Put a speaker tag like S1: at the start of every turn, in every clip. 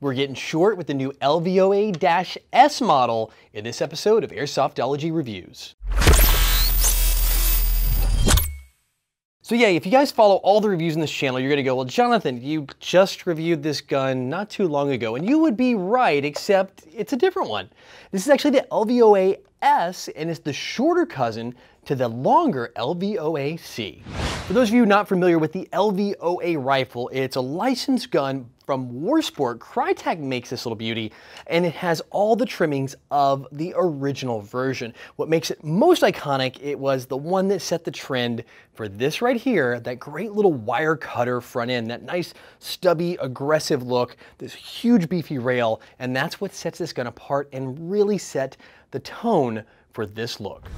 S1: We're getting short with the new LVOA-S model in this episode of Airsoftology Reviews. So yeah, if you guys follow all the reviews in this channel, you're gonna go, well, Jonathan, you just reviewed this gun not too long ago, and you would be right, except it's a different one. This is actually the LVOA S, and it's the shorter cousin to the longer LVOA-C. For those of you not familiar with the LVOA rifle, it's a licensed gun from Warsport. Krytac makes this little beauty, and it has all the trimmings of the original version. What makes it most iconic, it was the one that set the trend for this right here, that great little wire cutter front end, that nice stubby, aggressive look, this huge beefy rail, and that's what sets this gun apart and really set the tone for this look.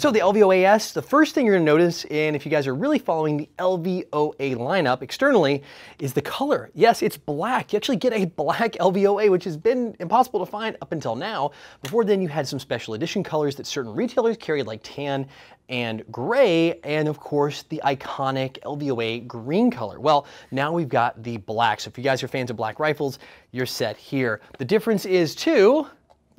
S1: So the LVOA-S, the first thing you're gonna notice, and if you guys are really following the LVOA lineup externally, is the color. Yes, it's black. You actually get a black LVOA, which has been impossible to find up until now. Before then, you had some special edition colors that certain retailers carried, like tan and gray, and of course, the iconic LVOA green color. Well, now we've got the black. So if you guys are fans of black rifles, you're set here. The difference is, too,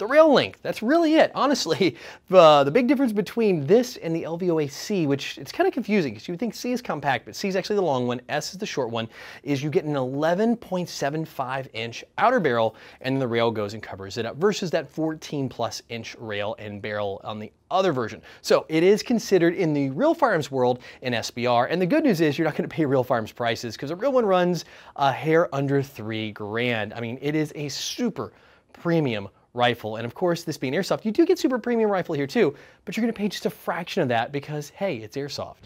S1: the rail length. That's really it. Honestly, uh, the big difference between this and the LVOA-C, which it's kind of confusing because you would think C is compact, but C is actually the long one, S is the short one, is you get an 11.75 inch outer barrel and the rail goes and covers it up versus that 14 plus inch rail and barrel on the other version. So it is considered in the real firearms world an SBR. And the good news is you're not going to pay real firearms prices because a real one runs a hair under three grand. I mean, it is a super premium rifle. And of course, this being airsoft, you do get super premium rifle here too, but you're gonna pay just a fraction of that because, hey, it's airsoft.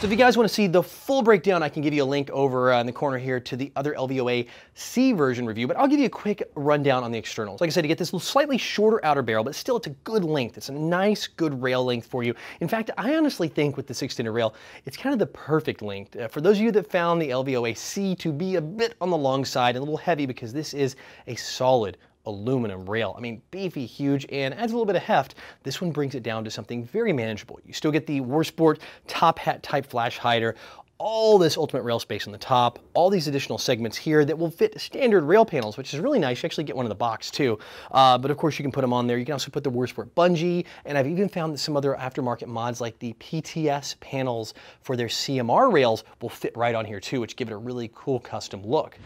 S1: So if you guys wanna see the full breakdown, I can give you a link over uh, in the corner here to the other LVOA C version review, but I'll give you a quick rundown on the externals. Like I said, you get this slightly shorter outer barrel, but still it's a good length. It's a nice, good rail length for you. In fact, I honestly think with the 6 rail, it's kind of the perfect length. Uh, for those of you that found the LVOA C to be a bit on the long side, and a little heavy because this is a solid aluminum rail. I mean, beefy, huge, and adds a little bit of heft. This one brings it down to something very manageable. You still get the Warsport top hat type flash hider, all this ultimate rail space on the top, all these additional segments here that will fit standard rail panels, which is really nice. You actually get one in the box too. Uh, but of course you can put them on there. You can also put the Warsport bungee, and I've even found that some other aftermarket mods like the PTS panels for their CMR rails will fit right on here too, which give it a really cool custom look.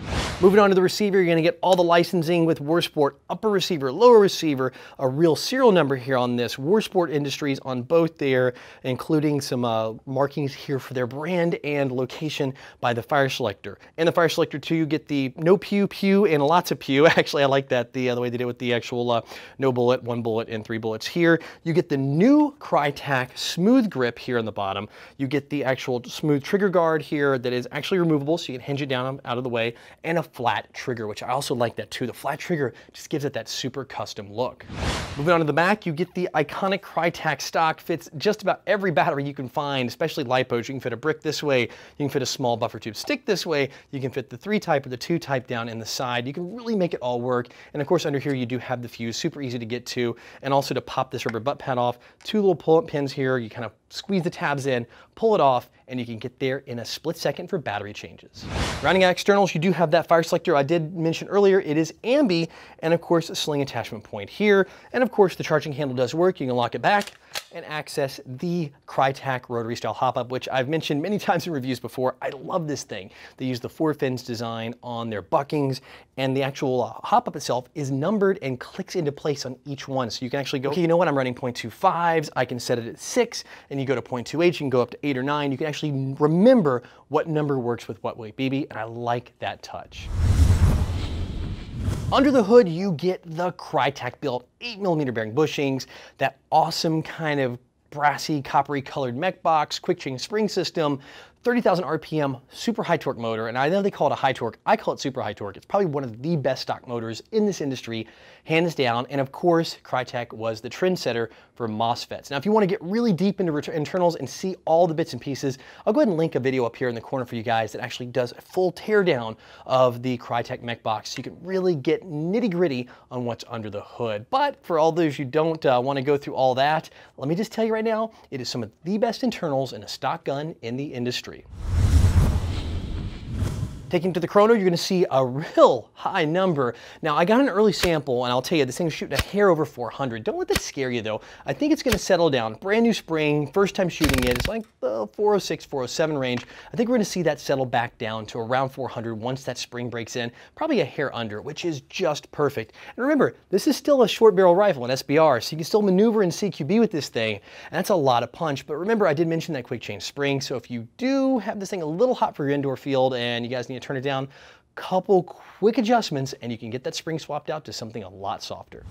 S1: Moving on to the receiver, you're gonna get all the licensing with Warsport upper receiver, lower receiver, a real serial number here on this, Warsport Industries on both there, including some uh, markings here for their brand and and location by the fire selector. And the fire selector too, you get the no pew pew and lots of pew. Actually, I like that, the, uh, the way they did it with the actual uh, no bullet, one bullet, and three bullets here. You get the new Krytac smooth grip here on the bottom. You get the actual smooth trigger guard here that is actually removable, so you can hinge it down out of the way, and a flat trigger, which I also like that too. The flat trigger just gives it that super custom look. Moving on to the back, you get the iconic Krytac stock. Fits just about every battery you can find, especially lipos. You can fit a brick this way, you can fit a small buffer tube stick this way. You can fit the three type or the two type down in the side. You can really make it all work. And of course, under here, you do have the fuse, super easy to get to. And also to pop this rubber butt pad off, two little pull-up pins here. You kind of squeeze the tabs in, pull it off, and you can get there in a split second for battery changes. Rounding out externals, you do have that fire selector I did mention earlier. It is ambi, and of course, a sling attachment point here. And of course, the charging handle does work. You can lock it back and access the Krytac rotary style hop-up, which I've mentioned many times in reviews before. I love this thing. They use the four fins design on their buckings, and the actual uh, hop-up itself is numbered and clicks into place on each one. So you can actually go, okay, you know what, I'm running 0.25s, I can set it at six, and you go to 0.28, you can go up to eight or nine. You can actually remember what number works with what weight BB, and I like that touch. Under the hood, you get the Krytac built 8mm bearing bushings, that awesome kind of brassy, coppery colored mech box, quick change spring system, 30,000 RPM, super high torque motor, and I know they call it a high torque, I call it super high torque. It's probably one of the best stock motors in this industry, hands down, and of course, Krytac was the trendsetter for MOSFETs. Now, if you want to get really deep into internals and see all the bits and pieces, I'll go ahead and link a video up here in the corner for you guys that actually does a full teardown of the Krytac mech box, so you can really get nitty gritty on what's under the hood. But for all those who don't uh, want to go through all that, let me just tell you right now, it is some of the best internals in a stock gun in the industry industry. Taking to the chrono, you're gonna see a real high number. Now, I got an early sample, and I'll tell you, this thing's shooting a hair over 400. Don't let that scare you, though. I think it's gonna settle down. Brand new spring, first time shooting it. It's like the 406, 407 range. I think we're gonna see that settle back down to around 400 once that spring breaks in. Probably a hair under, which is just perfect. And remember, this is still a short barrel rifle, an SBR, so you can still maneuver in CQB with this thing, and that's a lot of punch. But remember, I did mention that quick change spring, so if you do have this thing a little hot for your indoor field and you guys need to turn it down, couple quick adjustments and you can get that spring swapped out to something a lot softer.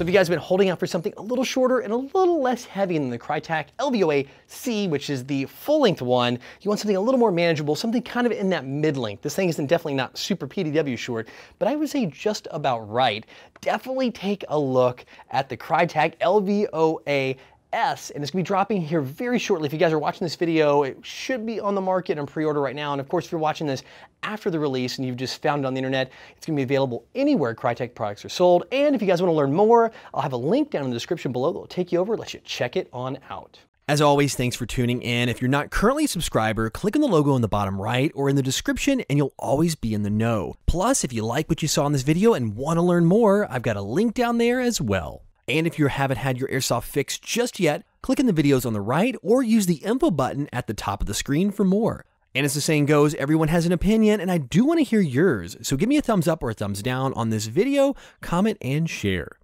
S1: So if you guys have been holding out for something a little shorter and a little less heavy than the Krytac LVOA C, which is the full length one, you want something a little more manageable, something kind of in that mid length. This thing isn't definitely not super PDW short, but I would say just about right. Definitely take a look at the Krytac LVOA S, and it's gonna be dropping here very shortly. If you guys are watching this video, it should be on the market and pre-order right now. And of course, if you're watching this after the release and you've just found it on the internet, it's gonna be available anywhere Krytac products are sold. And if you guys wanna learn more, I'll have a link down in the description below that'll take you over, let you check it on out.
S2: As always, thanks for tuning in. If you're not currently a subscriber, click on the logo in the bottom right or in the description and you'll always be in the know. Plus, if you like what you saw in this video and want to learn more, I've got a link down there as well. And if you haven't had your airsoft fixed just yet, click in the videos on the right or use the info button at the top of the screen for more. And as the saying goes, everyone has an opinion, and I do want to hear yours. So give me a thumbs up or a thumbs down on this video, comment, and share.